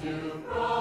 to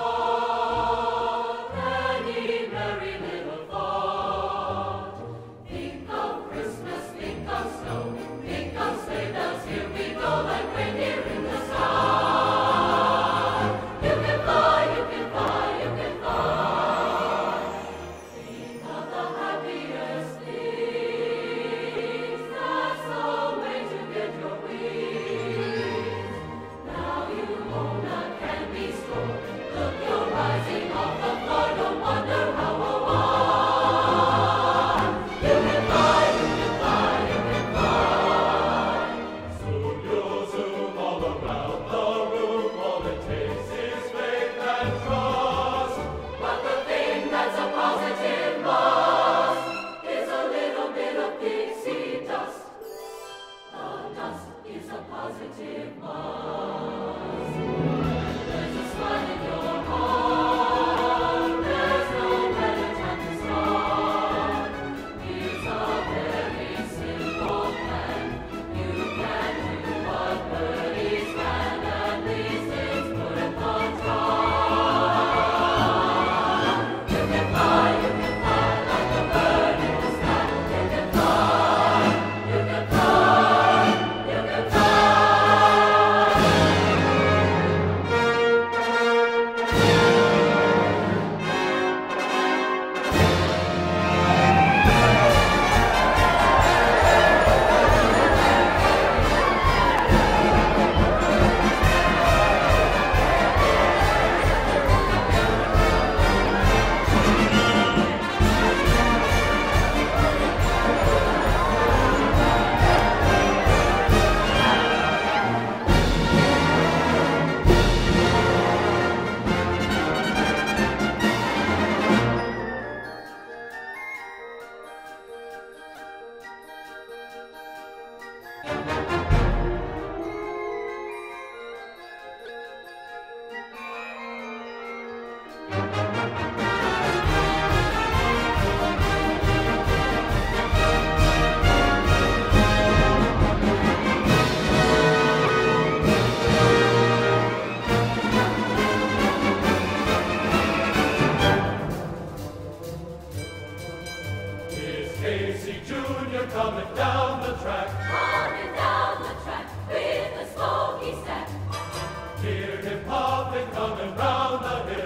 Hear him popping, coming round the hill.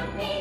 We